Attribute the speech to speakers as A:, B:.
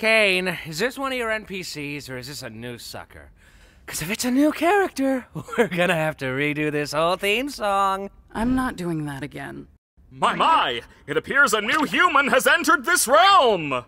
A: Kane, is this one of your NPCs or is this a new sucker? Because if it's a new character, we're gonna have to redo this whole theme song.
B: I'm not doing that again.
C: My, my! It appears a new human has entered this realm!